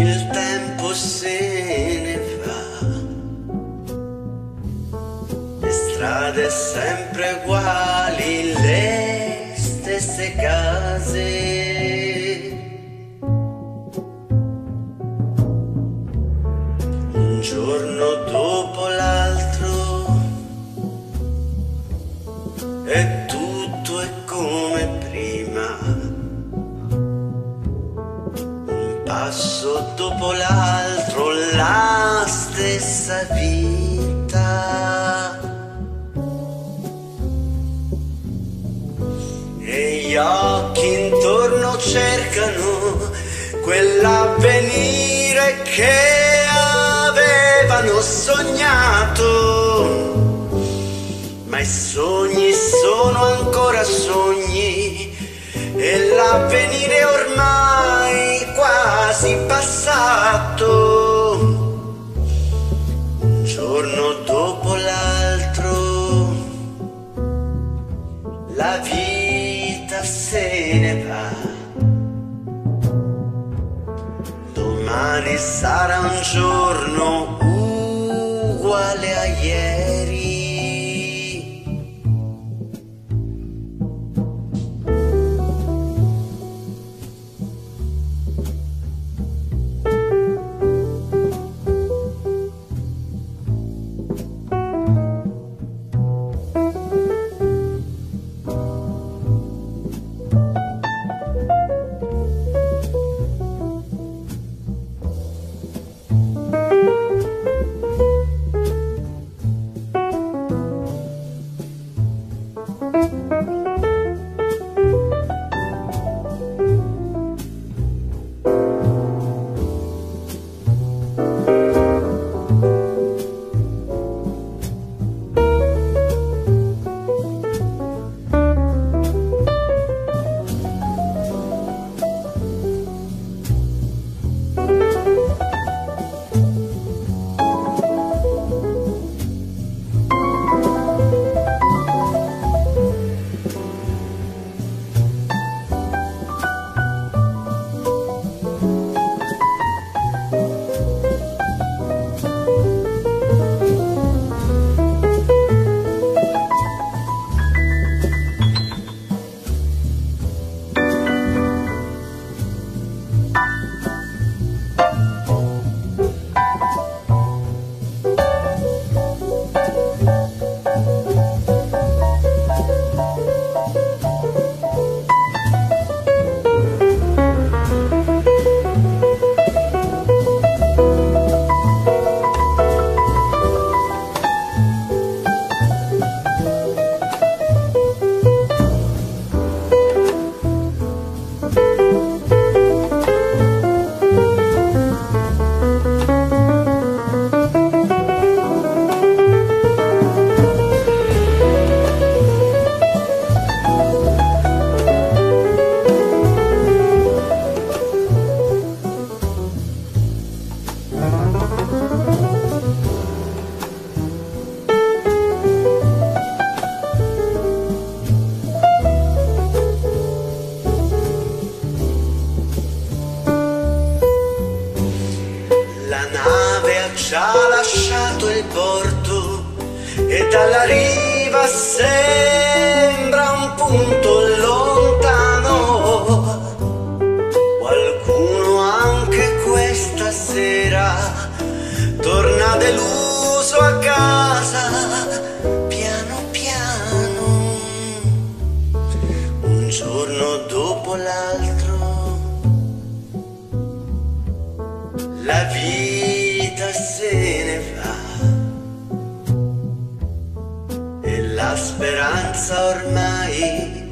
il tempo se ne va, le strade sempre uguali, le stesse case. Un giorno tu passo dopo l'altro, la stessa vita. E gli occhi intorno cercano quell'avvenire che avevano sognato ma i sogni sono ancora sogni e l'avvenire ormai quasi passato. Un giorno dopo l'altro la vita se ne va. Domani sarà un giorno uguale a ieri. La nave ha lasciato il porto e dalla riva sembra un punto sera torna deluso a casa, piano piano, un giorno dopo l'altro. La vita se ne va e la speranza ormai